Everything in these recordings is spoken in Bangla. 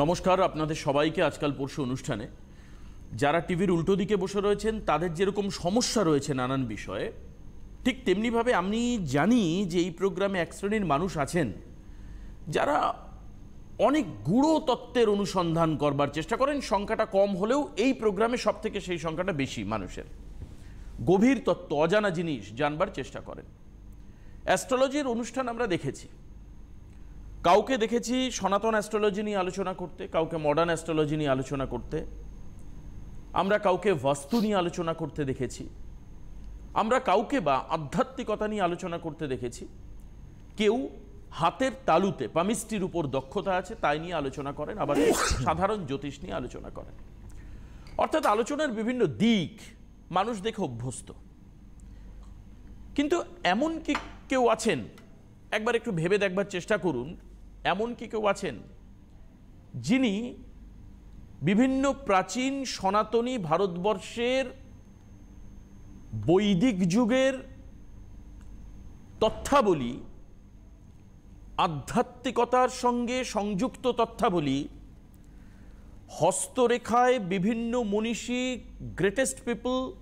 নমস্কার, আপনাদের সবাইকে আজকাল পরশু অনুষ্ঠানে। যারা টিভির উল্টো দিকে বসে রয়েছেন, তাদের যেরকম সমস্যা রয়েছে নানান বিষয়ে, ঠিক তেমনিভাবে আমি জানি যে এই প্রোগ্রামে এক শ্রেণির মানুষ আছেন, যারা অনেক গুঁড়ো তত্ত্বের অনুসন্ধান করবার চেষ্টা করেন। সংখ্যাটা কম হলেও এই প্রোগ্রামে সব থেকে সেই সংখ্যাটা বেশি মানুষের। গভীর তত্ত্ব, অজানা জিনিস জানবার চেষ্টা করেন। অ্যাস্ট্রোলজির অনুষ্ঠান আমরা দেখেছি। কাউকে দেখেছি সনাতন অ্যাস্ট্রোলজি নিয়ে আলোচনা করতে, কাউকে মডার্ন অ্যাস্ট্রোলজি নিয়ে আলোচনা করতে। আমরা কাউকে বাস্তু নিয়ে আলোচনা করতে দেখেছি। আমরা কাউকে বা আধ্যাত্মিকতা নিয়ে আলোচনা করতে দেখেছি। কেউ হাতের তালুতে পামিস্টির উপর দক্ষতা আছে, তাই নিয়ে আলোচনা করেন, আবার সাধারণ জ্যোতিষ নিয়ে আলোচনা করেন। অর্থাৎ আলোচনার বিভিন্ন দিক মানুষ দেখে অভ্যস্ত। কিন্তু এমন কি কেউ আছেন? একবার একটু ভেবে দেখবার চেষ্টা করুন এমন কি কেউ আছেন যিনি বিভিন্ন প্রাচীন সনাতনী ভারতবর্ষের বৈদিক যুগের তথ্যাবলী, আধ্যাত্মিকতার সঙ্গে সংযুক্ত তথ্যাবলী, হস্তরেখায় বিভিন্ন মনীষী গ্রেটেস্ট পিপল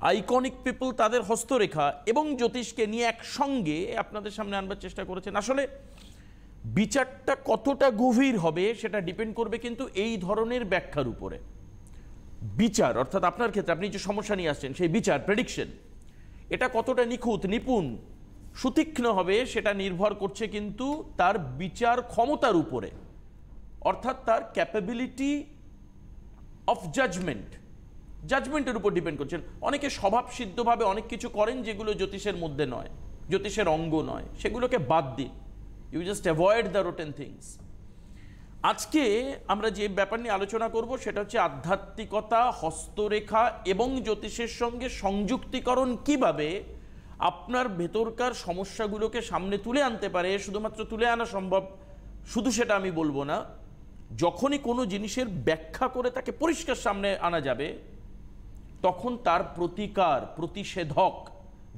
আইকনিক পিপল তাদের হস্তরেখা এবং জ্যোতিষকে নিয়ে একসঙ্গে আপনাদের সামনে আনবার চেষ্টা করেছেন। আসলে বিচারটা কতটা গভীর হবে সেটা ডিপেন্ড করবে কিন্তু এই ধরনের ব্যাখ্যার উপরে। বিচার, অর্থাৎ আপনার ক্ষেত্রে আপনি যে সমস্যা নিয়ে আসছেন, সেই বিচার প্রেডিকশন এটা কতটা নিখুঁত, নিপুণ, সুতীক্ষ্ণ হবে সেটা নির্ভর করছে কিন্তু তার বিচার ক্ষমতার উপরে। অর্থাৎ তার ক্যাপাবিলিটি অফ জাজমেন্ট জাজমেন্টের উপর ডিপেন্ড করছেন অনেকে স্বভাবসিদ্ধভাবে অনেক কিছু করেন যেগুলো জ্যোতিষের মধ্যে নয়, জ্যোতিষের অঙ্গ নয়, সেগুলোকে বাদ দিন you just avoid the rotten things আজকে আমরা যে ব্যাপার নিয়ে আলোচনা করব, সেটা হচ্ছে আধ্যাত্মিকতা, হস্তরেখা এবং জ্যোতিষের সঙ্গে সংযুক্তিকরণ কীভাবে আপনার ভেতরকার সমস্যাগুলোকে সামনে তুলে আনতে পারে, শুধুমাত্র তুলে আনা সম্ভব, শুধু সেটা আমি বলব না। যখনই কোনো জিনিসের ব্যাখ্যা করে তাকে পরিষ্কার সামনে আনা যাবে, তখন তার প্রতিকার, প্রতিষেধক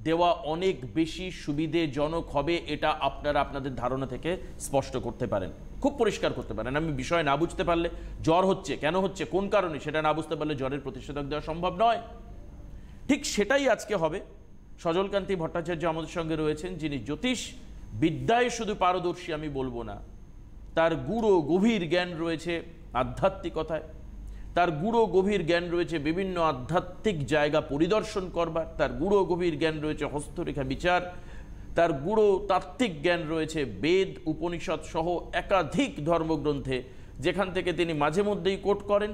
দেওয়া অনেক বেশি সুবিধেজনক হবে এটা আপনারা আপনাদের ধারণা থেকে স্পষ্ট করতে পারেন। খুব পরিষ্কার করতে পারেন। আমি বিষয় না বুঝতে পারলে জ্বর হচ্ছে, কেন হচ্ছে, কোন কারণে সেটা না বুঝতে পারলে জ্বরের প্রতিষেধক দেওয়া সম্ভব নয়। ঠিক সেটাই আজকে হবে। সজলকান্তি ভট্টাচার্য আমাদের সঙ্গে রয়েছেন, যিনি জ্যোতিষ বিদ্যায় শুধু পারদর্শী আমি বলব না, তার গুঁড়ো গভীর জ্ঞান রয়েছে আধ্যাত্মিকতায়। তার গুঁড়ো গভীর জ্ঞান রয়েছে বিভিন্ন আধ্যাত্মিক জায়গা পরিদর্শন করবার, তার গুঁড়ো গভীর জ্ঞান রয়েছে হস্তরেখা বিচার, তার গুঁড়ো তাত্ত্বিক জ্ঞান রয়েছে বেদ, উপনিষদ সহ একাধিক ধর্মগ্রন্থে, যেখান থেকে তিনি মাঝে মধ্যেই কোট করেন।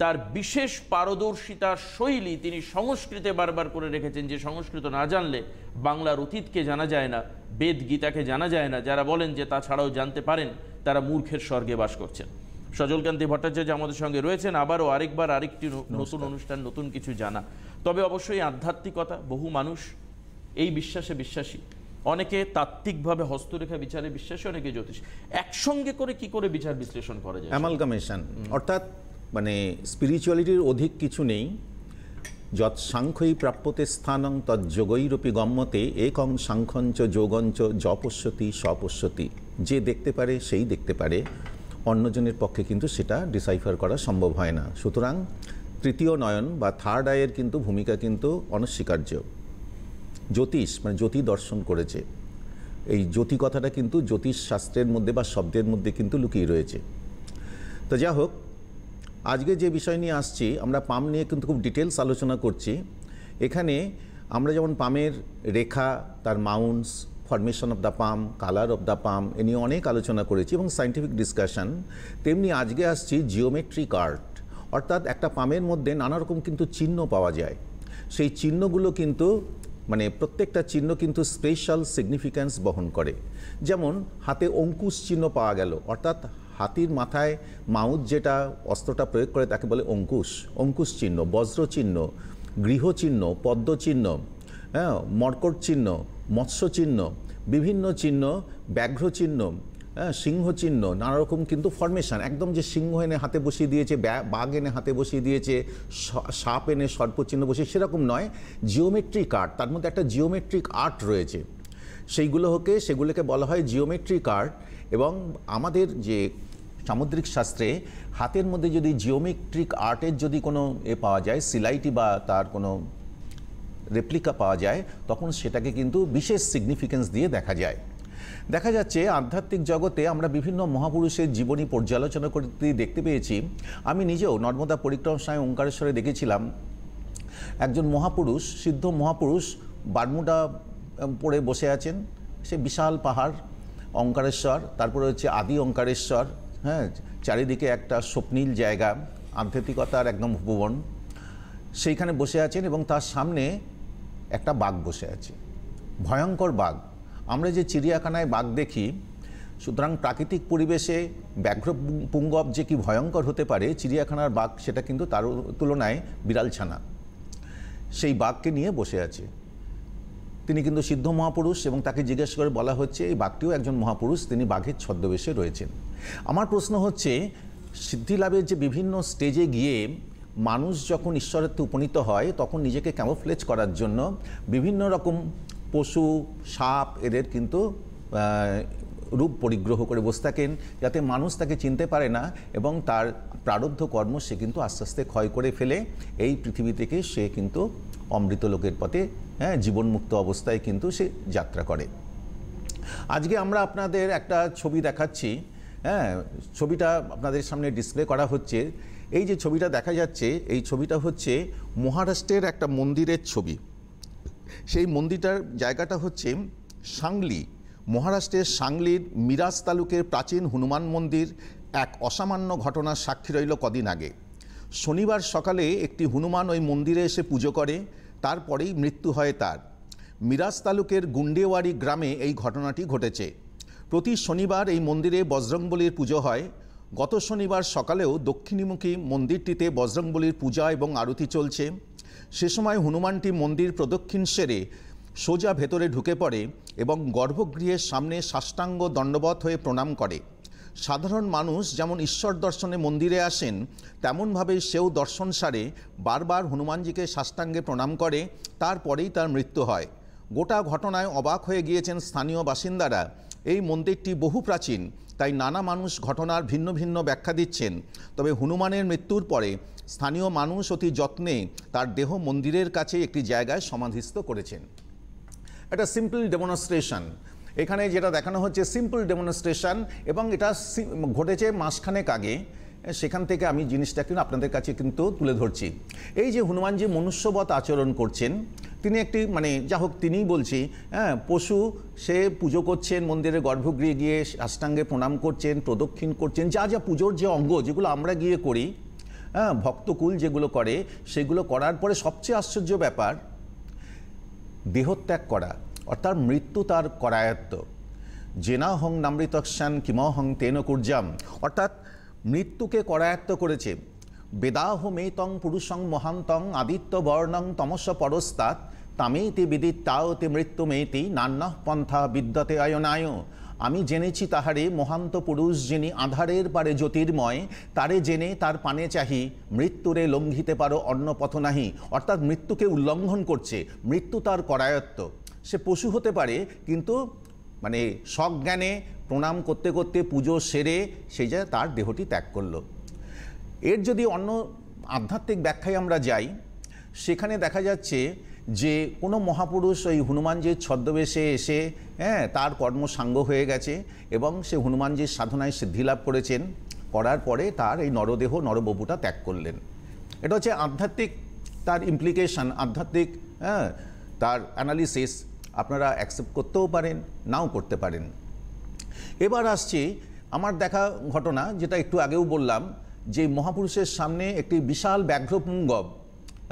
তার বিশেষ পারদর্শিতার শৈলী তিনি সংস্কৃতে বারবার করে রেখেছেন, যে সংস্কৃত না জানলে বাংলার অতীতকে জানা যায় না, বেদ গীতাকে জানা যায় না। যারা বলেন যে তাছাড়াও জানতে পারেন, তারা মূর্খের স্বর্গে বাস করছেন। সজলকান্তি ভট্টাচার্য আমাদের সঙ্গে রয়েছেন। আবারও আরেকবার আরেকটি নতুন অনুষ্ঠান নতুন কিছু জানা। তবে অবশ্যই আধ্যাত্মিকতা বহু মানুষ এই বিশ্বাসে বিশ্বাসী। অনেকে তাত্ত্বিকভাবে হস্তরেখা বিচারে বিশ্বাসী অনেকে জ্যোতিষ। একসঙ্গে করে কি করে বিচার বিশ্লেষণ করা যায়? অ্যামালগামেশন। অর্থাৎ মানে স্পিরিচুয়ালিটির অধিক কিছু নেই। যৎ সাংখ্যই প্রাপ্যতে স্থানং তজ্যোগৈরপি গম্যতে একং সাংখ্যঞ্চ যোগঞ্চ জপস্যতি স্বপস্যতি যে দেখতে পারে সেই দেখতে পারে। অন্যজনের পক্ষে কিন্তু সেটা ডিসাইফার করা সম্ভব হয় না। সুতরাং তৃতীয় নয়ন বা থার্ড আয়ের কিন্তু ভূমিকা কিন্তু অনস্বীকার্য। জ্যোতিষ মানে জ্যোতি দর্শন করেছে। এই জ্যোতি কথাটা কিন্তু জ্যোতিষ শাস্ত্রের মধ্যে বা শব্দের মধ্যে কিন্তু লুকিয়ে রয়েছে। তো যা হোক, আজকে যে বিষয় নিয়ে আসছি, আমরা পাম নিয়ে কিন্তু খুব ডিটেলস আলোচনা করছি। এখানে আমরা যেমন পামের রেখা, তার mounts formation of the palm colour of the palm এ নিয়ে অনেক আলোচনা করেছি এবং সাইন্টিফিক ডিসকাশন তেমনি আজকে আসছি জিওমেট্রিক আর্ট অর্থাৎ একটা পামের মধ্যে নানা রকম কিন্তু চিহ্ন পাওয়া যায়। সেই চিহ্নগুলো কিন্তু মানে প্রত্যেকটা চিহ্ন কিন্তু স্পেশাল সিগনিফিক্যান্স বহন করে। যেমন হাতে অঙ্কুশ চিহ্ন পাওয়া গেল, অর্থাৎ হাতির মাথায় মাউথ যেটা অস্ত্রটা প্রয়োগ করে তাকে বলে অঙ্কুশ অঙ্কুশ চিহ্ন, বজ্র চিহ্ন, গৃহ চিহ্ন, পদ্ম চিহ্ন হ্যাঁ মর্কট চিহ্ন মৎস্য চিহ্ন বিভিন্ন চিহ্ন ব্যাঘ্র চিহ্ন হ্যাঁ সিংহ চিহ্ন নানা রকম কিন্তু ফরমেশন একদম যে সিংহ এনে হাতে বসিয়ে দিয়েছে বাঘ এনে হাতে বসিয়ে দিয়েছে সাপ এনে সর্পচিহ্ন বসিয়ে, সেরকম নয়। জিওমেট্রিক আর্ট তার মধ্যে একটা জিওমেট্রিক আর্ট রয়েছে। সেইগুলো হকে, সেগুলোকে বলা হয় জিওমেট্রিক আর্ট এবং আমাদের যে সামুদ্রিক শাস্ত্রে হাতের মধ্যে যদি জিওমেট্রিক আর্টের যদি কোনো এ পাওয়া যায়, সিলাইটি বা তার কোনো রেপ্লিকা পাওয়া যায়, তখন সেটাকে কিন্তু বিশেষ সিগনিফিকেন্স দিয়ে দেখা যায়। দেখা যাচ্ছে, আধ্যাত্মিক জগতে আমরা বিভিন্ন মহাপুরুষের জীবনী পর্যালোচনা করতে দেখতে পেয়েছি। আমি নিজেও নর্মদা পরিক্রমা সায় ওঙ্কারেশ্বরে দেখেছিলাম। একজন মহাপুরুষ, সিদ্ধ মহাপুরুষ বারমুডা পড়ে বসে আছেন। সে বিশাল পাহাড় অঙ্কারেশ্বর তারপরে হচ্ছে আদি অঙ্কারেশ্বর হ্যাঁ চারিদিকে একটা স্বপ্নীল জায়গা, আধ্যাত্মিকতার একদম ভুবন। সেইখানে বসে আছেন এবং তার সামনে একটা বাঘ বসে আছে। ভয়ঙ্কর বাঘ। আমরা যে চিড়িয়াখানায় বাঘ দেখি, সুতরাং প্রাকৃতিক পরিবেশে ব্যাঘ্র পুঙ্গব যে কি ভয়ঙ্কর হতে পারে, চিড়িয়াখানার বাঘ সেটা কিন্তু তার তুলনায় বিড়াল ছানা। সেই বাঘকে নিয়ে বসে আছে। তিনি কিন্তু সিদ্ধ মহাপুরুষ এবং তাকে জিজ্ঞেস করে বলা হচ্ছে, এই বাঘটিও একজন মহাপুরুষ, তিনি বাঘের ছদ্মবেশে রয়েছেন। আমার প্রশ্ন হচ্ছে, সিদ্ধিলাভের যে বিভিন্ন স্টেজে গিয়ে মানুষ যখন ঈশ্বরেত্বে উপনীত হয়, তখন নিজেকে ক্যামোফ্লেজ করার জন্য বিভিন্ন রকম পশু, সাপ এদের কিন্তু রূপ পরিগ্রহ করে বসে থাকেন যাতে মানুষ তাকে চিনতে পারে না এবং তার প্রারব্ধ কর্ম সে কিন্তু আস্তে আস্তে ক্ষয় করে ফেলে। এই পৃথিবী থেকে সে কিন্তু অমৃত লোকের পথে হ্যাঁ জীবনমুক্ত অবস্থায় কিন্তু সে যাত্রা করে। আজকে আমরা আপনাদের একটা ছবি দেখাচ্ছি হ্যাঁ ছবিটা আপনাদের সামনে ডিসপ্লে করা হচ্ছে। এই যে ছবিটা দেখা যাচ্ছে, এই ছবিটা হচ্ছে মহারাষ্ট্রের একটা মন্দিরের ছবি। সেই মন্দিরটার জায়গাটা হচ্ছে সাংলি। মহারাষ্ট্রের সাংলির মিরাজ তালুকের প্রাচীন হনুমান মন্দির এক অসামান্য ঘটনার সাক্ষী রইল কদিন আগে। শনিবার সকালে একটি হনুমান ওই মন্দিরে এসে পুজো করে, তারপরেই মৃত্যু হয় তার। মিরাজ তালুকের গুন্ডেওয়ারি গ্রামে এই ঘটনাটি ঘটেছে। প্রতি শনিবার এই মন্দিরে বজরংবলীর পুজো হয়। গত শনিবার সকালেও দক্ষিণীমুখী মন্দিরটিতে বজরংবলীর পূজা এবং আরতি চলছে। সে সময় হনুমানটি মন্দির প্রদক্ষিণ সেরে সোজা ভেতরে ঢুকে পড়ে এবং গর্ভগৃহের সামনে সাষ্টাঙ্গ দণ্ডবত হয়ে প্রণাম করে। সাধারণ মানুষ যেমন ঈশ্বর দর্শনে মন্দিরে আসেন তেমনভাবে সেও দর্শন সারে, বারবার হনুমানজিকে সাষ্টাঙ্গে প্রণাম করে, তারপরেই তার মৃত্যু হয়। গোটা ঘটনায় অবাক হয়ে গিয়েছেন স্থানীয় বাসিন্দারা। এই মন্দিরটি বহু প্রাচীন, তাই নানা মানুষ ঘটনার ভিন্ন ভিন্ন ব্যাখ্যা দিচ্ছেন। তবে হনুমানের মৃত্যুর পরে স্থানীয় মানুষ অতি যত্নে তার দেহ মন্দিরের কাছে একটি জায়গায় সমাধিস্থ করেছেন। একটা সিম্পল ডেমনস্ট্রেশন এখানে যেটা দেখানো হচ্ছে সিম্পল ডেমনস্ট্রেশন এবং এটা ঘটেছে মাসখানেক আগে। সেখান থেকে আমি জিনিসটা কিন্তু আপনাদের কাছে কিন্তু তুলে ধরছি। এই যে হনুমানজি মনুষ্যবৎ আচরণ করছেন তিনি একটি মানে যা হোক তিনিই বলছি হ্যাঁ পশু, সে পুজো করছেন মন্দিরে গর্ভগৃহে গিয়ে সাষ্টাঙ্গে প্রণাম করছেন, প্রদক্ষিণ করছেন, যা যা পুজোর যে অঙ্গ যেগুলো আমরা গিয়ে করি হ্যাঁ ভক্তকুল যেগুলো করে, সেগুলো করার পরে সবচেয়ে আশ্চর্য ব্যাপার, দেহত্যাগ করা, অর্থাৎ মৃত্যু তার করায়ত্ত। জেনা হং নামৃতক্ষান কিমহং তেন কুর্জাম অর্থাৎ মৃত্যুকে করায়ত্ত করেছে। বেদাহ মেতং পুরুষং মহান্তং আদিত্য বর্ণং তমস পরস্তাৎ। তামেতি বিদিত্তাওতে মৃত্যু মেতি নান্না পন্থা বিদ্যতে আয়নায়। আমি জেনেছি তাহারে মহান্ত পুরুষ যিনি আধারের পারে জ্যোতির্ময়, তারে জেনে তার পানে চাহি, মৃত্যুরে লঙ্ঘিতে পারো অন্য পথ নাহি। অর্থাৎ মৃত্যুকে উল্লঙ্ঘন করছে, মৃত্যু তার করায়ত্ত। সে পশু হতে পারে, কিন্তু মানে সজ্ঞানে প্রণাম করতে করতে পুজো সেরে সেই যে তার দেহটি ত্যাগ করল। এর যদি অন্য আধ্যাত্মিক ব্যাখ্যায় আমরা যাই, সেখানে দেখা যাচ্ছে যে কোনো মহাপুরুষ ওই হনুমানজির ছদ্মবেশে এসে হ্যাঁ তার কর্মসাঙ্গ হয়ে গেছে এবং সে হনুমানজির সাধনায় সিদ্ধি লাভ করেছেন, করার পরে তার এই নরদেহ নরবপুটা ত্যাগ করলেন। এটা হচ্ছে আধ্যাত্মিক, তার ইমপ্লিকেশন আধ্যাত্মিক হ্যাঁ তার অ্যানালিসিস আপনারা অ্যাকসেপ্ট করতেও পারেন, নাও করতে পারেন। এবার আসছি আমার দেখা ঘটনা, যেটা একটু আগেও বললাম, যে মহাপুরুষের সামনে একটি বিশাল ব্যাঘ্রপুঙ্গব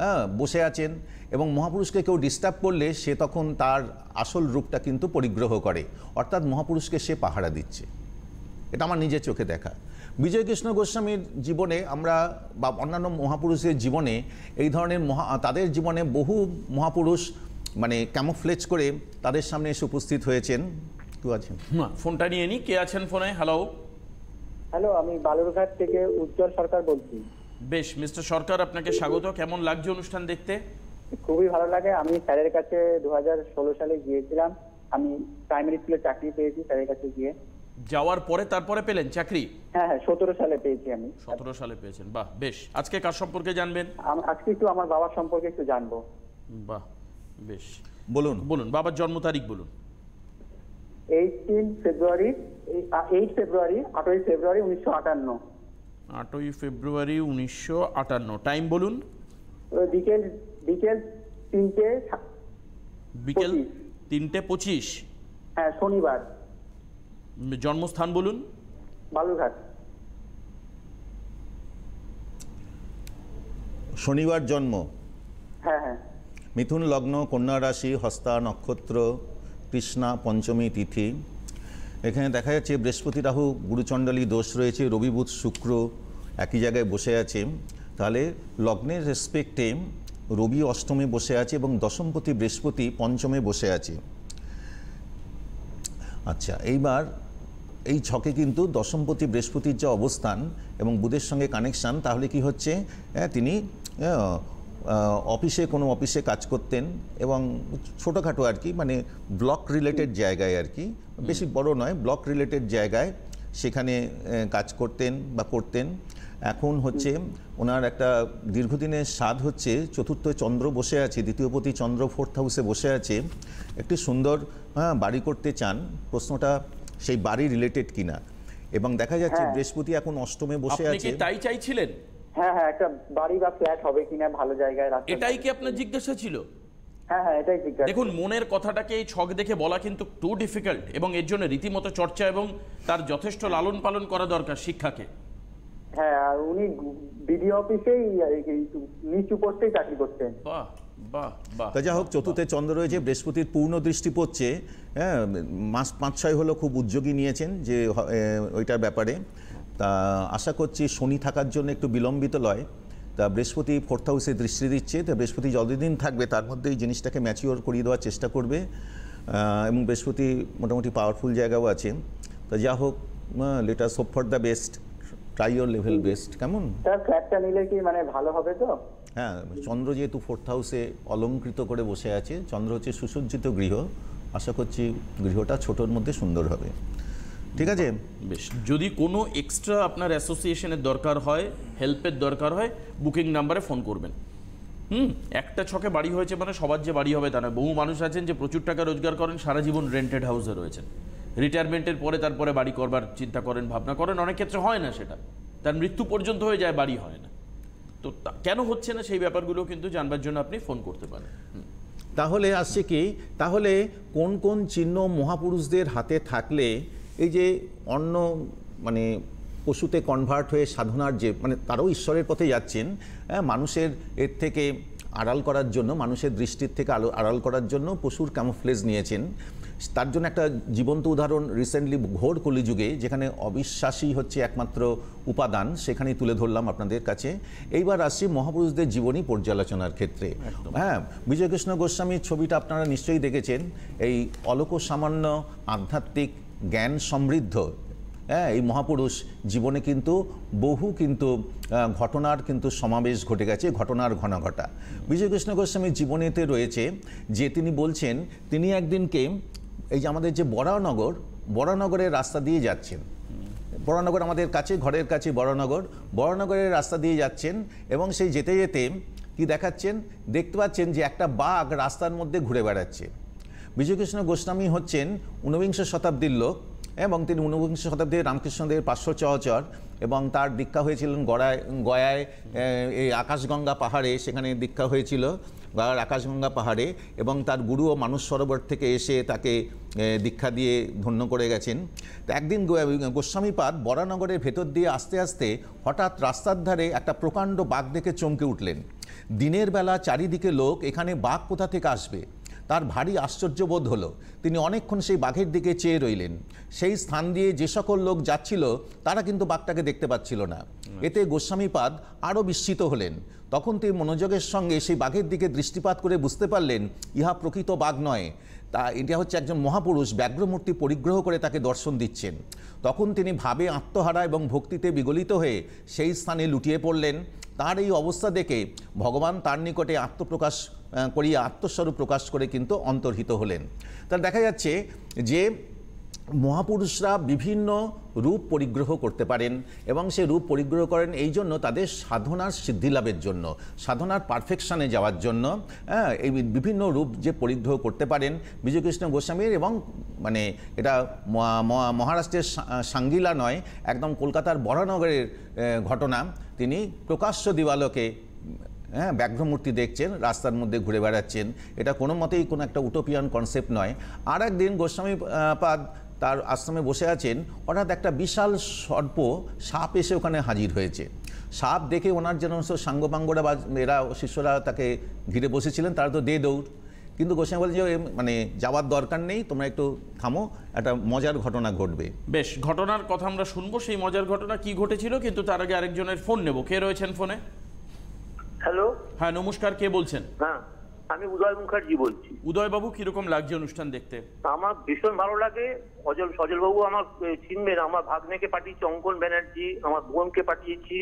হ্যাঁ বসে আছেন এবং মহাপুরুষকে কেউ ডিস্টার্ব করলে সে তখন তার আসল রূপটা কিন্তু পরিগ্রহ করে। অর্থাৎ মহাপুরুষকে সে পাহারা দিচ্ছে। এটা আমার নিজের চোখে দেখা। বিজয়কৃষ্ণ গোস্বামীর জীবনে আমরা বা অন্যান্য মহাপুরুষের জীবনে এই ধরনের মহা তাদের জীবনে বহু মহাপুরুষ মানে ক্যামোফ্লেজ করে তাদের সামনে এসে উপস্থিত হয়েছেন। কেউ আছেন? না ফোনটা নিয়ে নি। কে আছেন ফোনে? হ্যালো হ্যালো আমি বালুরঘাট থেকে উজ্জ্বল সরকার বলছি। বেশ মিস্টার সরকার আপনাকে স্বাগত। কেমন লাগছে অনুষ্ঠান দেখতে? খুবই ভালো লাগে। আমি স্যারের কাছে দু হাজার ষোলো সালে গিয়েছিলাম। আমি প্রাইমারি স্কুলে চাকরি পেয়েছি স্যারের কাছে গিয়ে। যাওয়ার পরে তারপরে পেলেন চাকরি? হ্যাঁ হ্যাঁ সতেরো সালে পেয়েছি আমি। সতেরো সালে পেয়েছেন বাহ বেশ। আজকে কার সম্পর্কে জানবেন? আজকে একটু আমার বাবার সম্পর্কে একটু জানব। বাহ বেশ। বলুন। বলুন বাবার জন্ম তারিখ বলুন। এইটিন ফেব্রুয়ারি এইট ফেব্রুয়ারি আটই ফেব্রুয়ারি উনিশশো আটান্ন। আটই ফেব্রুয়ারি উনিশশো আটান্ন। টাইম বলুন। বিকেল বিকেল তিনটে বিকেল পঁচিশ। তিনটে পঁচিশ। হ্যাঁ শনিবার। জন্মস্থান বলুন। বালুরঘাট। শনিবার জন্ম। হ্যাঁ হ্যাঁ। মিথুন লগ্ন কন্যা রাশি হস্তা নক্ষত্র কৃষ্ণা পঞ্চমী তিথি। এখানে দেখা যাচ্ছে বৃহস্পতি রাহু গুরুচণ্ডলী দোষ রয়েছে রবি বুধ শুক্র একই জায়গায় বসে আছে। তাহলে লগ্নের রেসপেক্টে রবি অষ্টমে বসে আছে এবং দশমপতি বৃহস্পতি পঞ্চমে বসে আছে। আচ্ছা এইবার এই ছকে কিন্তু দশমপতি বৃহস্পতির যে অবস্থান এবং বুধের সঙ্গে কানেকশান তাহলে কি হচ্ছে? হ্যাঁ, তিনি অফিসে কোনো অফিসে কাজ করতেন এবং ছোটোখাটো আর কি মানে ব্লক রিলেটেড জায়গায় আর কি বেশি বড় নয় ব্লক রিলেটেড জায়গায় সেখানে কাজ করতেন বা করতেন। এখন হচ্ছে ওনার একটা দীর্ঘদিনের স্বাদ হচ্ছে চতুর্থ চন্দ্র বসে আছে দ্বিতীয়পতি চন্দ্র ফোর্থ হাউসে বসে আছে। একটি সুন্দর হ্যাঁ বাড়ি করতে চান প্রশ্নটা সেই বাড়ি রিলেটেড কিনা। এবং দেখা যাচ্ছে হ্যাঁ। বৃহস্পতি এখন অষ্টমে বসে আছে। তাই চাইছিলেন? হ্যাঁ হ্যাঁ একটা বাড়ি বা ফ্ল্যাট হবে কিনা ভালো জায়গায় এটাই কি আপনার জিজ্ঞাসা ছিল? হ্যাঁ হ্যাঁ এটাই দেখুন মনের কথাটাকে এই ছক দেখে বলা কিন্তু টু ডিফিকাল্ট এবং এর জন্য রীতিমতো চর্চা এবং তার যথেষ্ট লালন পালন করা দরকার শিক্ষাকে। হ্যাঁ আর উনি বিডিও অফিসেই নিচু পোস্টেই চাকরি করতেন। বাহ বাহ বাহ। তা যা হোক চতুর্থে চন্দ্র রয়েছে বৃহস্পতির পূর্ণ দৃষ্টি পড়ছে হ্যাঁ মাস পাঁচ ছয় হলো খুব উদ্যোগী নিয়েছেন যে ওইটার ব্যাপারে। তা আশা করছি শনি থাকার জন্য একটু বিলম্বিত লয়। তা বৃহস্পতি ফোর্থ হাউসে দৃষ্টি দিচ্ছে তা বৃহস্পতি যতদিন থাকবে তার মধ্যে এই জিনিসটাকে ম্যাচিওর করিয়ে দেওয়ার চেষ্টা করবে। এবং বৃহস্পতি মোটামুটি পাওয়ারফুল জায়গাও আছে। তা যা হোক later hope for the best. Try your level best কেমন? স্যার ফ্ল্যাটটা নিলে কি মানে ভালো হবে তো? হ্যাঁ চন্দ্র যেহেতু ফোর্থ হাউসে অলঙ্কৃত করে বসে আছে চন্দ্র হচ্ছে সুসজ্জিত গৃহ। আশা করছি গৃহটা ছোটোর মধ্যে সুন্দর হবে। ঠিক আছে? বেশ। যদি কোনো এক্সট্রা আপনার অ্যাসোসিয়েশনের দরকার হয় হেল্পের দরকার হয় বুকিং নাম্বারে ফোন করবেন। হুম? একটা ছকে বাড়ি হয়েছে মানে সবার যে বাড়ি হবে তা নয়। বহু মানুষ আছেন যে প্রচুর টাকা রোজগার করেন সারা জীবন রেন্টেড হাউসে রয়েছেন। রিটায়ারমেন্টের পরে তারপরে বাড়ি করবার চিন্তা করেন ভাবনা করেন। অনেক ক্ষেত্রে হয় না সেটা। তার মৃত্যু পর্যন্ত হয়ে যায় বাড়ি হয় না। তো কেন হচ্ছে না সেই ব্যাপারগুলো কিন্তু জানবার জন্য আপনি ফোন করতে পারেন। তাহলে আসছে কি তাহলে কোন কোন চিহ্ন মহাপুরুষদের হাতে থাকলে এই যে অন্য মানে পশুতে কনভার্ট হয়ে সাধনার যে মানে তারাও ঈশ্বরের পথে যাচ্ছেন হ্যাঁ, মানুষের এর থেকে আড়াল করার জন্য মানুষের দৃষ্টির থেকে আলো আড়াল করার জন্য পশুর ক্যামোফ্লেজ নিয়েছেন। তার জন্য একটা জীবন্ত উদাহরণ রিসেন্টলি ঘোর কলিযুগে যেখানে অবিশ্বাসী হচ্ছে একমাত্র উপাদান সেখানেই তুলে ধরলাম আপনাদের কাছে। এইবার আসছি মহাপুরুষদের জীবনী পর্যালোচনার ক্ষেত্রে। হ্যাঁ বিজয়কৃষ্ণ গোস্বামীর ছবিটা আপনারা নিশ্চয়ই দেখেছেন। এই অলোক সামান্য আধ্যাত্মিক জ্ঞান সমৃদ্ধ হ্যাঁ এই মহাপুরুষ জীবনে কিন্তু বহু কিন্তু ঘটনার কিন্তু সমাবেশ ঘটে গেছে ঘটনার ঘনাঘটা। বিজয়কৃষ্ণ গোস্বামীর জীবনেতে রয়েছে যে তিনি বলছেন তিনি একদিনকে এই যে আমাদের যে বরানগর বরানগরের রাস্তা দিয়ে যাচ্ছেন। বরানগর আমাদের কাছে, ঘরের কাছে বরানগর বরানগরের রাস্তা দিয়ে যাচ্ছেন এবং সেই যেতে যেতে কি দেখাচ্ছেন? দেখতে পাচ্ছেন যে একটা বাঘ রাস্তার মধ্যে ঘুরে বেড়াচ্ছে। বিজয়কৃষ্ণ গোস্বামী হচ্ছেন ঊনবিংশ শতাব্দীর লোক। এবং তিনি ঊনবিংশ শতাব্দীর রামকৃষ্ণদেব পার্শ্ব চহচর এবং তার দীক্ষা হয়েছিলেন গড়ায়, গয়ায় এই আকাশগঙ্গা পাহাড়ে, সেখানে দীক্ষা হয়েছিল গয়ার আকাশগঙ্গা পাহাড়ে এবং তার গুরু ও মানুষ সরোবর থেকে এসে তাকে দীক্ষা দিয়ে ধন্য করে গেছেন। তো একদিন গোস্বামীপাদ বরানগরের ভেতর দিয়ে আস্তে আস্তে হঠাৎ রাস্তার ধারে একটা প্রকাণ্ড বাঘ দেখে চমকে উঠলেন। দিনের বেলা চারিদিকে লোক এখানে বাঘ কোথা থেকে আসবে? তার ভারী আশ্চর্যবোধ হলো, তিনি অনেকক্ষণ সেই বাঘের দিকে চেয়ে রইলেন। সেই স্থান দিয়ে যে সকল লোক যাচ্ছিল, তারা কিন্তু বাঘটাকে দেখতে পাচ্ছিল না। এতে গোস্বামীপাদ আরও বিস্মিত হলেন। তখন তিনি মনোযোগের সঙ্গে সেই বাঘের দিকে দৃষ্টিপাত করে বুঝতে পারলেন, ইহা প্রকৃত বাঘ নয়। তা, এটা হচ্ছে একজন মহাপুরুষ ব্যাঘ্রমূর্তি পরিগ্রহ করে তাকে দর্শন দিচ্ছেন। তখন তিনি ভাবে আত্মহারা এবং ভক্তিতে বিগলিত হয়ে সেই স্থানে লুটিয়ে পড়লেন। তার এই অবস্থা দেখে ভগবান তার নিকটে আত্মপ্রকাশ করিয়া আত্মস্বরূপ প্রকাশ করে কিন্তু অন্তর্হিত হলেন। তার দেখা যাচ্ছে যে মহাপুরুষরা বিভিন্ন রূপ পরিগ্রহ করতে পারেন এবং সে রূপ পরিগ্রহ করেন এই জন্য তাদের সাধনার সিদ্ধি লাভের জন্য, সাধনার পারফেকশনে যাওয়ার জন্য। হ্যাঁ এই বিভিন্ন রূপ যে পরিগ্রহ করতে পারেন বিজয়কৃষ্ণ গোস্বামীর এবং মানে এটা মহা- মহা- মহারাষ্ট্রের সাঙ্গিলা নয়, একদম কলকাতার বরানগরের ঘটনা। তিনি প্রকাশ্য দিবালোকে হ্যাঁ ব্যাঘ্রমূর্তি দেখছেন, রাস্তার মধ্যে ঘুরে বেড়াচ্ছেন। এটা কোনো মতেই কোনো একটা উটোপিয়ান কনসেপ্ট নয়। আর একদিন গোস্বামী পাদ তার আশ্রমে বসে আছেন হঠাৎ একটা বিশাল সর্প সাপ এসে ওখানে হাজির হয়েছে। সাপ দেখে ওনার যেন সব সাঙ্গপাঙ্গরা বা এরা শিষ্যরা তাকে ঘিরে বসেছিলেন তারা তো দে দৌড়। কিন্তু গোস্বামী বলেন যে মানে যাওয়ার দরকার নেই তোমরা একটু থামো একটা মজার ঘটনা ঘটবে। বেশ ঘটনার কথা আমরা শুনব সেই মজার ঘটনা কি ঘটেছিল কিন্তু তার আগে আরেকজনের ফোন নেব। কে রয়েছেন ফোনে? হ্যালো? হ্যাঁ নমস্কার কে বলছেন? হ্যাঁ। আমি উদয় মুখার্জি বলছি। উদয়বাবু কীরকম লাগছে অনুষ্ঠান দেখতে? আমার ভীষণ ভালো লাগে। অজল সজল বাবু আমার চিনবেন আমার ভাগ্নেকে পাঠিয়েছি অঙ্কন ব্যানার্জি আমার বোনকে পাঠিয়েছি।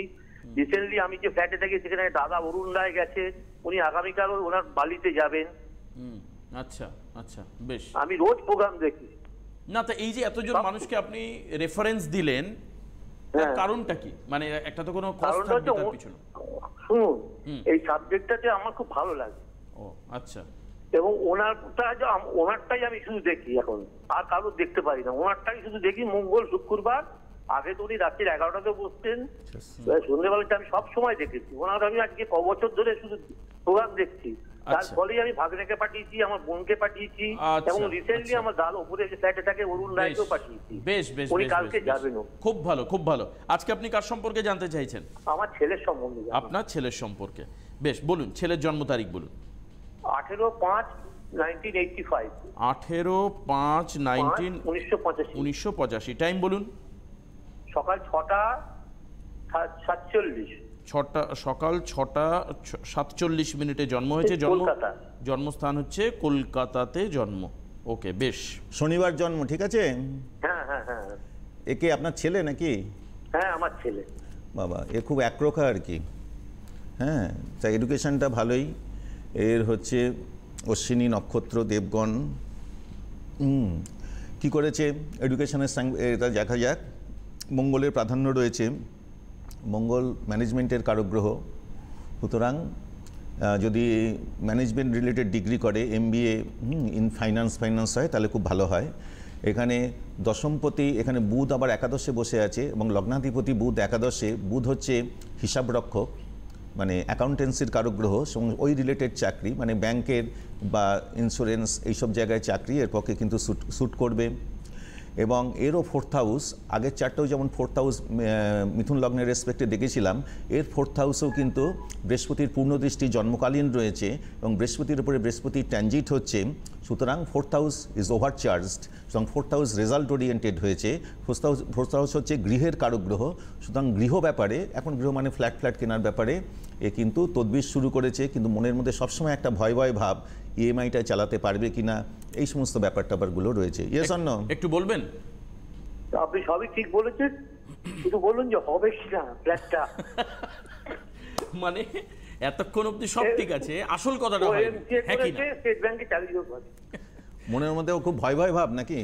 রিসেন্টলি আমি যে ফ্ল্যাটে থাকি সেখানে দাদা অরুণ রায় গেছে উনি আগামীকাল ওনার বালিতে যাবেন। হুম, আচ্ছা আচ্ছা বেশ। আমি রোজ প্রোগ্রাম দেখি। না তো এই যে এতজন মানুষকে আপনি রেফারেন্স দিলেন হ্যাঁ। কারণটা কি? মানে একটা তো কোনো কারণটা হচ্ছে শুনুন এই সাবজেক্টটাতে আমার খুব ভালো লাগে। ও আচ্ছা। এবং ওনারটা ওনারটাই আমি শুধু দেখি এখন। আর কারোর দেখতে পারি না। ওনারটাই শুধু দেখি মঙ্গল শুক্রবার। আগে তো উনি রাত্রির এগারোটাতে বসতেন। সন্ধ্যেবেলাতে আমি সব সময় দেখেছি। ওনার আমি আজকে ক বছর ধরে শুধু প্রোগ্রাম দেখছি। তার আচ্ছা। ফলেই আমি ভাগ্নেকে পাঠিয়েছি আমার বোনকে পাঠিয়েছি। আচ্ছা, এবং রিসেন্টলি আচ্ছা। আমার দাল উপরে যে ফ্ল্যাটে থাকে অরুণ রায়কেও পাঠিয়েছি। বেশ বেশ উনি কালকে। যাবেন খুব ভালো খুব ভালো। আজকে আপনি কার সম্পর্কে জানতে চাইছেন? আমার ছেলের সম্বন্ধে আপনার ছেলের সম্পর্কে। বেশ বলুন ছেলের জন্ম তারিখ বলুন। আঠেরো পাঁচ নাইনটিন এইটটি ফাইভ। আঠেরো পাঁচ নাইনটিন উনিশশো পঁচাশি। উনিশশো পঁচাশি। টাইম বলুন। সকাল ছটা সাতচল্লিশ। ছটা সকাল ছটা সাতচল্লিশ মিনিটে জন্ম হয়েছে। জন্ম জন্মস্থান হচ্ছে কলকাতাতে জন্ম। ওকে বেশ। শনিবার জন্ম ঠিক আছে? হ্যাঁ হ্যাঁ হ্যাঁ একে আপনার ছেলে নাকি? হ্যাঁ আমার ছেলে। বাবা এ খুব একরোখা আর কি। হ্যাঁ তা এডুকেশনটা ভালোই। এর হচ্ছে অশ্বিনী নক্ষত্র দেবগণ। কী করেছে? এডুকেশনের এটা দেখা যাক। মঙ্গলের প্রাধান্য রয়েছে। মঙ্গল ম্যানেজমেন্টের কারক গ্রহ সুতরাং যদি ম্যানেজমেন্ট রিলেটেড ডিগ্রি করে এম ইন ফাইন্যান্স ফাইন্যান্স হয়, তাহলে খুব ভালো হয়। এখানে দশমপতি, এখানে বুধ আবার একাদশে বসে আছে এবং লগ্নাধিপতি বুধ একাদশে। বুধ হচ্ছে হিসাবরক্ষক। মানে অ্যাকাউন্টেন্সির কারুগ্রহ এবং ওই রিলেটেড চাকরি মানে ব্যাংকের বা ইন্স্যুরেন্স এইসব জায়গায় চাকরি, এর পক্ষে কিন্তু স্যুট স্যুট করবে। এবং এরও ফোর্থ হাউস আগের চারটেও যেমন ফোর্থ হাউস মিথুন লগ্নের রেসপেক্টে দেখেছিলাম, এর ফোর্থ হাউসেও কিন্তু বৃহস্পতির পূর্ণদৃষ্টি জন্মকালীন রয়েছে এবং বৃহস্পতির উপরে বৃহস্পতির ট্যানজিট হচ্ছে। সুতরাং fourth house is over charged সুতরাং ফোর্থ হাউস রেজাল্ট ওরিয়েন্টেড হয়েছে। ফোর্থ হাউস ফোর্থ হাউস হচ্ছে গৃহের কারক গ্রহ সুতরাং গৃহ ব্যাপারে, এখন গৃহ মানে ফ্ল্যাট ফ্ল্যাট কেনার ব্যাপারে, এ কিন্তু তদবির শুরু করেছে, কিন্তু মনের মধ্যে সবসময় একটা ভয় ভয় ভাব ইএমআইটা চালাতে পারবে কিনা এই সমস্ত ব্যাপার ট্যাপারগুলো রয়েছে ইয়েস অন্য একটু বলবেন? আপনি সবই ঠিক বলেছেন। শুধু বলুন যে হবে কিনা ফ্ল্যাটটা মানে এতক্ষণ অব্দি সব ঠিক আছে আসল কথাটা এমসিএ হ্যাঁ কি স্টেট ব্যাংকে করে মনের মধ্যেও খুব ভয় ভয় ভাব নাকি?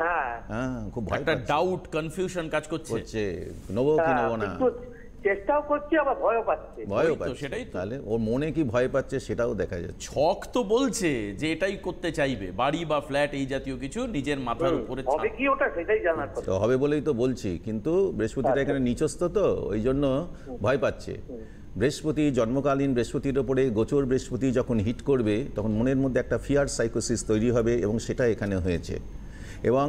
হ্যাঁ। হ্যাঁ খুব ভয় একটা ডাউট কনফিউশন কাজ করছে। হচ্ছে নেব কি হ্যাঁ, নেব না? কিন্তু চেষ্টাও করছে আবার ভয়ও পাচ্ছে। ভয়ও পাচ্ছে। সেটাই তাহলে ওর মনে কি ভয় পাচ্ছে সেটাও দেখা যাচ্ছে। ছক তো বলছে যে এটাই করতে চাইবে বাড়ি বা ফ্ল্যাট এই জাতীয় কিছু নিজের মাথার উপরে হবে কি ওটা সেটাই জানার কথা হবে বলেই তো বলছি কিন্তু বৃহস্পতিটা এখানে নিচস্থ তো ওই জন্য ভয় পাচ্ছে। বৃহস্পতি জন্মকালীন বৃহস্পতির ওপরে গোচর বৃহস্পতি যখন হিট করবে তখন মনের মধ্যে একটা ফিয়ার সাইকোসিস তৈরি হবে এবং সেটা এখানে হয়েছে। এবং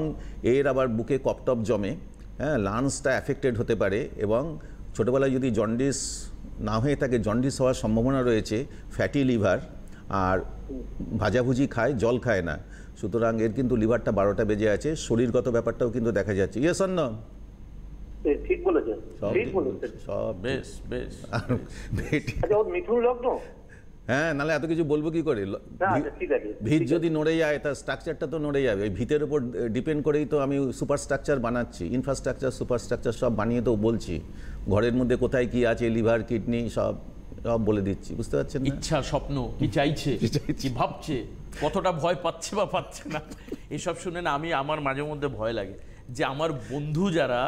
এর আবার বুকে কপটপ জমে হ্যাঁ লাংসটা অ্যাফেক্টেড হতে পারে এবং ছোটোবেলায় যদি জন্ডিস না হয়ে থাকে জন্ডিস হওয়ার সম্ভাবনা রয়েছে ফ্যাটি লিভার আর ভাজাভুজি খায় জল খায় না। সুতরাং এর কিন্তু লিভারটা বারোটা বেজে আছে শরীরগত ব্যাপারটাও কিন্তু দেখা যাচ্ছে। ইয়েস অন্য এ, ঠিক বলেছেন সব ঠিক বলেছেন। সব বেশ বেশ। আচ্ছা মিথুন লগ্ন হ্যাঁ নাহলে এত কিছু বলব কি করে? আচ্ছা ঠিক আছে ভিত যদি নড়ে যায় তার স্ট্রাকচারটা তো নড়ে যাবে। ভিতের উপর ডিপেন্ড করেই তো আমি সুপার স্ট্রাকচার বানাচ্ছি। ইনফ্রাস্ট্রাকচার সুপার স্ট্রাকচার সব বানিয়ে তো বলছি। ঘরের মধ্যে কোথায় কি আছে লিভার কিডনি সব সব বলে দিচ্ছি। বুঝতে পারছেন ইচ্ছা স্বপ্ন কি চাইছে কি ভাবছে কতটা ভয় পাচ্ছে বা পাচ্ছে না এসব শুনে না আমি আমার মাঝে মধ্যে ভয় লাগে। যে আমার বন্ধু যারা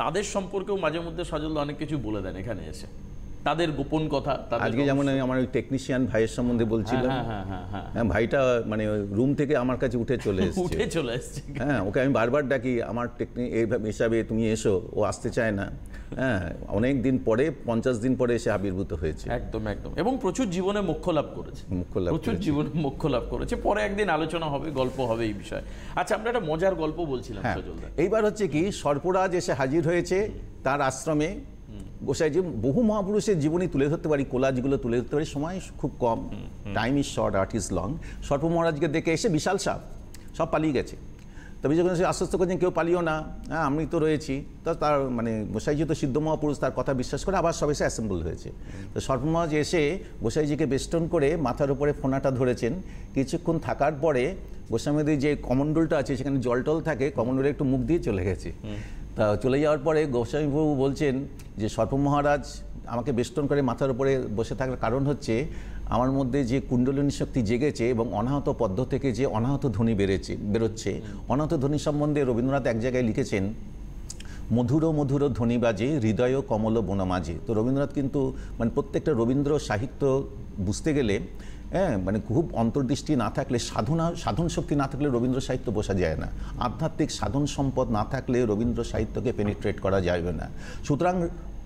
তাদের সম্পর্কেও মাঝে মধ্যে সজল অনেক কিছু বলে দেন এখানে এসে। তাদের গোপন কথা আজকে যেমন আমি আমার ওই টেকনিশিয়ান ভাইয়ের সম্বন্ধে বলছিলাম। হ্যাঁ হ্যাঁ হ্যাঁ হ্যাঁ ভাইটা মানে রুম থেকে আমার কাছে উঠে চলে এসেছে। উঠে চলে এসছে। হ্যাঁ ওকে আমি বারবার ডাকি আমার টেকনিক এই হিসাবে তুমি এসো ও আসতে চায় না। হ্যাঁ অনেক দিন পরে পঞ্চাশ দিন পরে এসে আবির্ভূত হয়েছে। একদম একদম। এবং প্রচুর জীবনে মোক্ষ লাভ করেছে। মোক্ষ লাভ প্রচুর জীবনে মোক্ষ লাভ করেছে। পরে একদিন আলোচনা হবে গল্প হবে এই বিষয়ে। আচ্ছা আমরা একটা মজার গল্প বলছিলাম হ্যাঁ। সজলদা। এইবার হচ্ছে কি সর্পরাজ এসে হাজির হয়েছে তার আশ্রমে। গোসাই যে বহু মহাপুরুষের জীবনী তুলে ধরতে পারি কোলাজগুলো তুলে ধরতে পারি। সময় খুব কম। Time is short art is long সর্প মহারাজকে দেখে এসে বিশাল সাপ। সব পালিয়ে গেছে। তবে যখন সে আশ্বস্ত করছেন কেউ পালিও না হ্যাঁ আমি তো রয়েছি। তো তার মানে গোসাইজি তো সিদ্ধ মহাপুরুষ তার কথা বিশ্বাস করে আবার সব এসে অ্যাসেম্বল হয়েছে। তো সর্পমহারাজ এসে গোসাইজিকে বেষ্টন করে মাথার উপরে ফোনাটা ধরেছেন। কিছুক্ষণ থাকার পরে গোস্বামীদের যে কমণ্ডলটা আছে সেখানে জল টল থাকে কমণ্ডলে একটু মুখ দিয়ে চলে গেছে। তা চলে যাওয়ার পরে গোস্বামীবাবু বলছেন যে সর্প মহারাজ আমাকে বেষ্টন করে মাথার উপরে বসে থাকার কারণ হচ্ছে আমার মধ্যে যে কুণ্ডলিনী শক্তি জেগেছে এবং অনাহত পদ্ম থেকে যে অনাহত ধ্বনি বেড়েছে, বেরোচ্ছে। অনাহত ধ্বনি সম্বন্ধে রবীন্দ্রনাথ এক জায়গায় লিখেছেন, মধুর মধুর ধ্বনি বাজে, হৃদয় কমল বনমাঝে। তো রবীন্দ্রনাথ কিন্তু মানে প্রত্যেকটা রবীন্দ্র সাহিত্য বুঝতে গেলে হ্যাঁ মানে খুব অন্তর্দৃষ্টি না থাকলে, সাধনা, সাধন শক্তি না থাকলে রবীন্দ্র সাহিত্য বোঝা যায় না। আধ্যাত্মিক সাধন সম্পদ না থাকলে রবীন্দ্র সাহিত্যকে পেনিট্রেট করা যাবে না। সুতরাং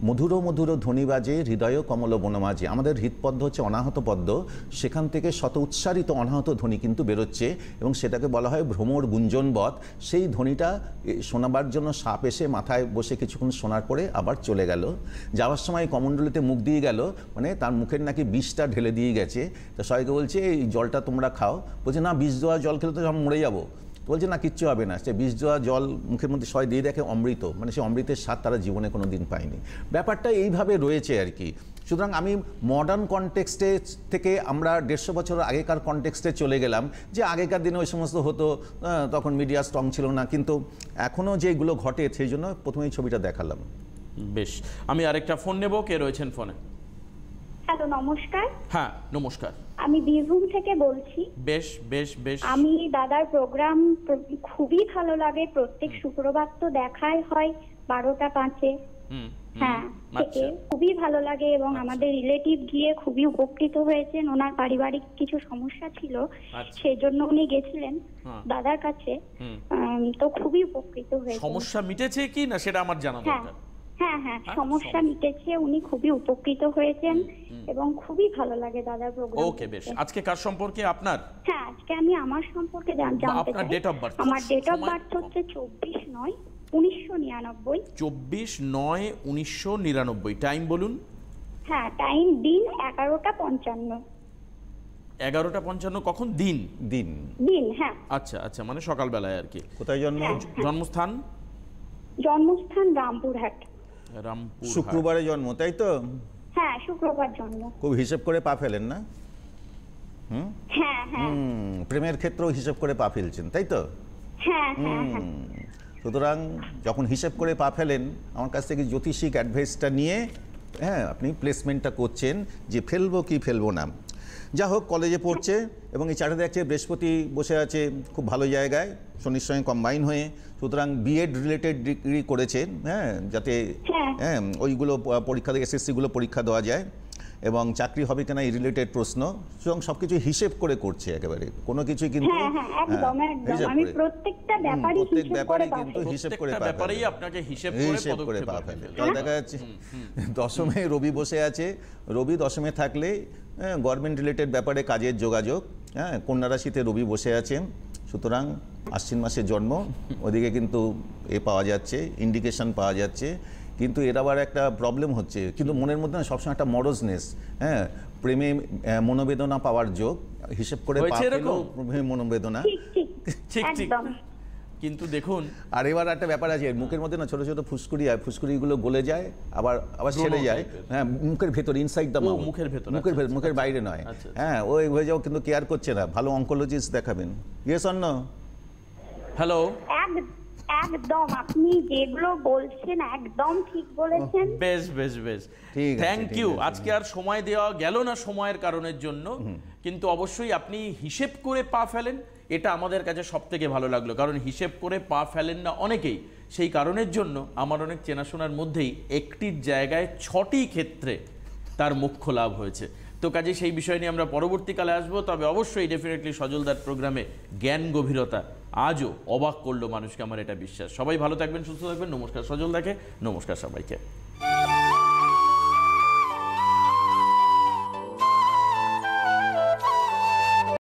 মধুর মধুর ধ্বনি বাজে, হৃদয় কমল বনমাঝে আমাদের হৃদপদ্ম হচ্ছে অনাহত পদ্ম। সেখান থেকে শত উচ্চারিত অনাহত ধ্বনি কিন্তু বেরোচ্ছে এবং সেটাকে বলা হয় ভ্রমর গুঞ্জনবধ সেই ধ্বনিটা শোনাবার জন্য সাপ এসে মাথায় বসে কিছুক্ষণ শোনার পরে আবার চলে গেল। যাওয়ার সময় কমণ্ডলিতে মুখ দিয়ে গেল মানে তার মুখের নাকি বিষটা ঢেলে দিয়ে গেছে। তো সবাইকে বলছে, এই জলটা তোমরা খাও। বলছে, না, বিষ দেওয়া জল খেলে তো সব মরে যাব। বলছে না কিচ্ছু হবে না। সে বিষ দেওয়া জল মুখের মধ্যে সবাই দিয়ে দেখে অমৃত। মানে সে অমৃতের স্বাদ তারা জীবনে কোনো দিন পায়নি। ব্যাপারটা এইভাবে রয়েছে আর কি। সুতরাং আমি মডার্ন কনটেক্সটে থেকে আমরা দেড়শো বছর আগেকার কনটেক্সটে চলে গেলাম যে আগেকার দিনে ওই সমস্ত হতো তখন মিডিয়া স্ট্রং ছিল না। কিন্তু এখনও যেগুলো ঘটে সেই জন্য প্রথমেই ছবিটা দেখালাম। বেশ। আমি আরেকটা ফোন নেব। কে রয়েছেন ফোনে? হ্যালো নমস্কার। হ্যাঁ নমস্কার। আমি বীরভূম থেকে বলছি। বেশ বেশ বেশ। আমি দাদার প্রোগ্রাম খুবই ভালো লাগে। প্রত্যেক শুক্রবার তো দেখাই হয় বারোটা পাঁচে। হ্যাঁ থেকে আচ্ছা খুবই ভালো লাগে এবং আমাদের রিলেটিভ গিয়ে খুবই উপকৃত হয়েছেন। ওনার পারিবারিক কিছু সমস্যা ছিল আচ্ছা। সেই জন্য উনি গেছিলেন হ্যাঁ। দাদার কাছে। তো খুবই উপকৃত হয়েছেন। সমস্যা মিটেছে কি না সেটা আমার জানা হ্যাঁ দরকার। হ্যাঁ হ্যাঁ হ্যাঁ, সমস্যা মিটেছে উনি খুবই উপকৃত হয়েছেন এবং খুবই ভালো লাগে দাদার প্রোগ্রাম ওকে বেশ। আজকে কার সম্পর্কে আপনার? হ্যাঁ আজকে আমি আমার সম্পর্কে জান- জানতে আপনার চাই। date of birth। আমার ডেট অফ বার্থ হচ্ছে চব্বিশ নয় উনিশশো নিরানব্বই। চব্বিশ নয় উনিশশো নিরানব্বই। টাইম বলুন। হ্যাঁ টাইম দিন এগারোটা পঞ্চান্ন। এগারোটা পঞ্চান্ন কখন? দিন। দিন। দিন হ্যাঁ। আচ্ছা আচ্ছা মানে সকালবেলায় আর কি। কোথায় জন্ম? হ্যাঁ। জন্মস্থান? জন্মস্থান রামপুরহাট। রামপুর শুক্রবারে জন্ম তাই তো? হ্যাঁ শুক্রবার জন্ম। খুব হিসেব করে পা ফেলেন না? হ্যাঁ হ্যাঁ। প্রেমের ক্ষেত্রেও হিসেব করে পা ফেলছেন তাই তো? হ্যাঁ সুতরাং যখন হিসেব করে পা ফেলেন আমার কাছ থেকে জ্যোতিষিক অ্যাডভাইসটা নিয়ে হ্যাঁ আপনি প্লেসমেন্টটা করছেন যে ফেলব কি ফেলব না। যা হোক কলেজে পড়ছে এবং এই চারটে দেখছে বৃহস্পতি বসে আছে খুব ভালো জায়গায় শনির সঙ্গে কম্বাইন হয়ে সুতরাং বিএড রিলেটেড ডিগ্রি করেছেন হ্যাঁ যাতে হ্যাঁ। হ্যাঁ ওইগুলো পরীক্ষা পরীক্ষা এসএসসিগুলো পরীক্ষা দেওয়া যায় এবং চাকরি হবে কিনা এই রিলেটেড প্রশ্ন সুতরাং সবকিছু হিসেব করে করছে একেবারে কোনো কিছুই কিন্তু হ্যাঁ হ্যাঁ। প্রত্যেকটা প্রত্যেক পা কিন্তু হিসেব করে ব্যাপারেই আপনাকে হিসেব করে পা ফেলে দেখা যাচ্ছে দশমে রবি বসে আছে রবি দশমে থাকলে গভর্নমেন্ট রিলেটেড ব্যাপারে কাজের যোগাযোগ হ্যাঁ কন্যা রাশিতে রবি বসে আছেন সুতরাং আশ্বিন মাসের জন্ম ওদিকে কিন্তু এ পাওয়া যাচ্ছে ইন্ডিকেশন পাওয়া যাচ্ছে কিন্তু এর আবার একটা প্রবলেম হচ্ছে কিন্তু মনের মধ্যে না সবসময় একটা মরজনেস হ্যাঁ প্রেমে মনোবেদনা পাওয়ার যোগ হিসেব করে মনোবেদনা। ঠিক ঠিক ঠিক ঠিক। একদম। কিন্তু দেখুন আর এবার একটা ব্যাপার আছে মুখের মধ্যে না ছোট ছোট ফুসকুড়ি হয় ফুসকুড়িগুলো গলে যায় আবার আবার ছেড়ে যায়। হ্যাঁ মুখের ভেতর ইনসাইড দ্য মাউথ মুখের ভেতর, মুখের আচ্ছা, ভেতর মুখের বাইরে নয়। আচ্ছা, আচ্ছা। হ্যাঁ ওই হয়ে যাও কিন্তু কেয়ার করছে না। ভালো অঙ্কোলজিস্ট দেখাবেন। ইয়েস অন্য হ্যালো একদম আপনি যেগুলো বলছেন একদম ঠিক বলেছেন। বেশ বেশ বেশ। থ্যাংক ইউ আজকে আর সময় দেওয়া গেল না সময়ের কারণের জন্য। কিন্তু অবশ্যই আপনি হিসেব করে পা ফেলেন। এটা আমাদের কাছে সব থেকে ভালো লাগল। কারণ হিসেব করে পা ফেলেন না অনেকেই। সেই কারণের জন্য আমার অনেক চেনাশোনার মধ্যেই একটির জায়গায় ছটি ক্ষেত্রে তার মুখ্য লাভ হয়েছে। তো কাজে সেই বিষয় নিয়ে আমরা পরবর্তীকালে আসব। তবে অবশ্যই ডেফিনেটলি সজলদার প্রোগ্রামে জ্ঞান গভীরতা আজও অবাক করল মানুষকে, আমার এটা বিশ্বাস। সবাই ভালো থাকবেন, সুস্থ থাকবেন। নমস্কার সজলদাকে নমস্কার সবাইকে।